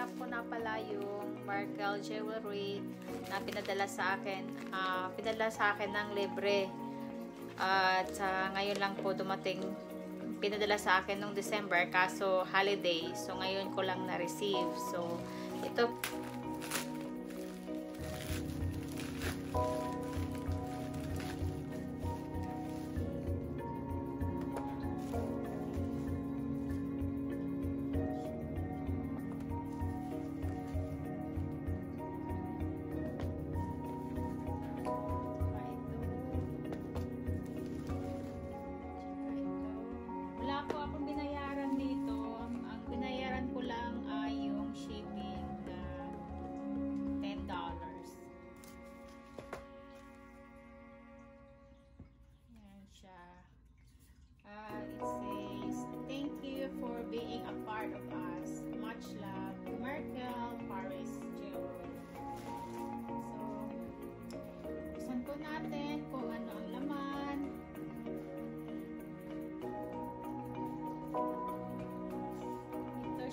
up ko na pala yung Markel Jewelry na pinadala sa akin. Uh, pinadala sa akin ng libre. at uh, ngayon lang po dumating pinadala sa akin nung December kaso holiday. So ngayon ko lang na-receive. So ito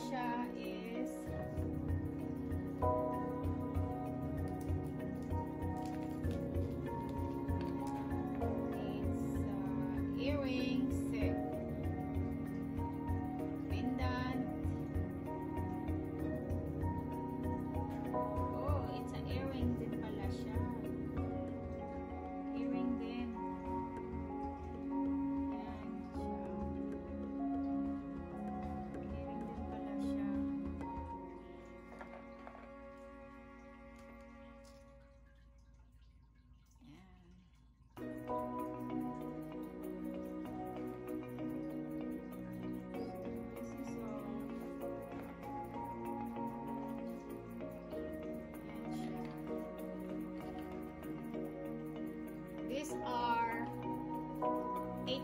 siya is it's uh, earrings.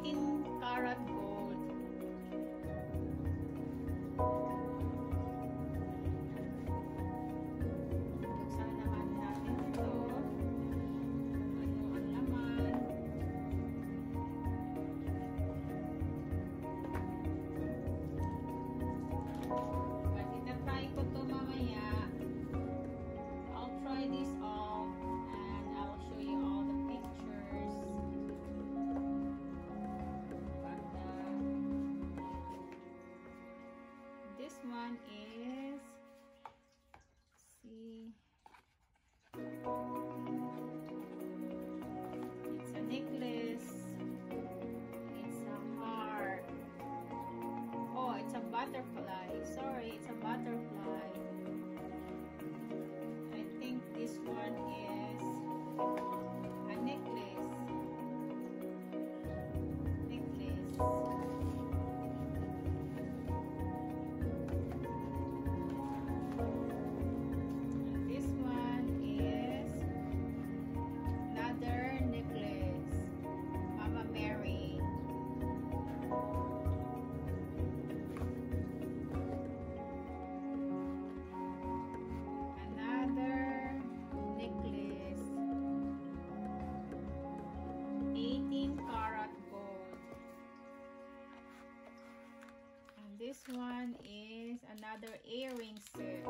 18 karat one is this one is another earring set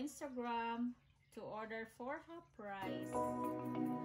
Instagram to order for half price.